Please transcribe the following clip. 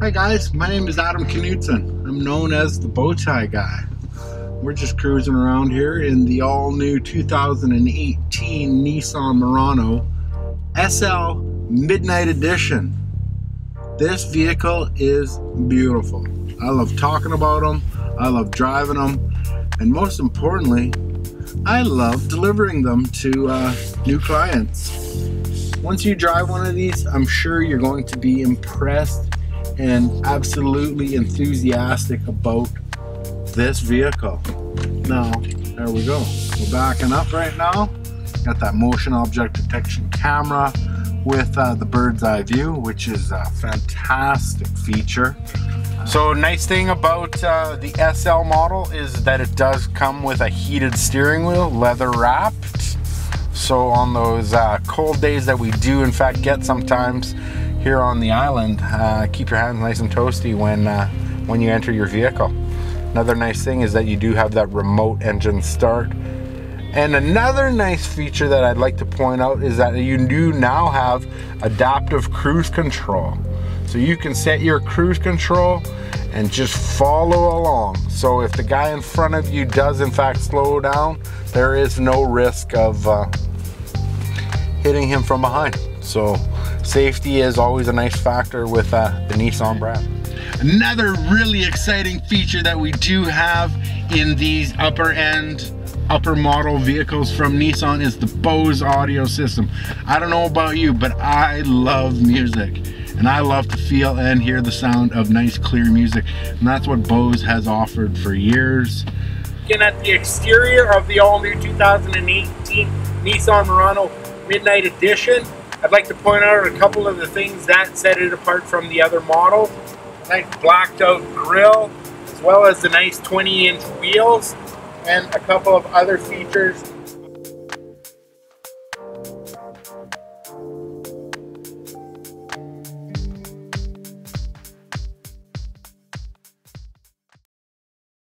Hi guys, my name is Adam Knutson. I'm known as the Bowtie Guy. We're just cruising around here in the all-new 2018 Nissan Murano SL Midnight Edition. This vehicle is beautiful. I love talking about them, I love driving them, and most importantly, I love delivering them to uh, new clients. Once you drive one of these, I'm sure you're going to be impressed and absolutely enthusiastic about this vehicle. Now, there we go. We're backing up right now. Got that motion object detection camera with uh, the bird's eye view, which is a fantastic feature. So nice thing about uh, the SL model is that it does come with a heated steering wheel, leather wrapped. So on those uh, cold days that we do in fact get sometimes, here on the island, uh, keep your hands nice and toasty when, uh, when you enter your vehicle. Another nice thing is that you do have that remote engine start. And another nice feature that I'd like to point out is that you do now have adaptive cruise control. So you can set your cruise control and just follow along. So if the guy in front of you does in fact slow down, there is no risk of uh, hitting him from behind. So safety is always a nice factor with uh, the Nissan brand. Another really exciting feature that we do have in these upper end upper model vehicles from Nissan is the Bose audio system. I don't know about you, but I love music. And I love to feel and hear the sound of nice clear music. And that's what Bose has offered for years. Looking at the exterior of the all new 2018 Nissan Murano Midnight Edition. I'd like to point out a couple of the things that set it apart from the other model. Nice blacked out grille, as well as the nice 20 inch wheels, and a couple of other features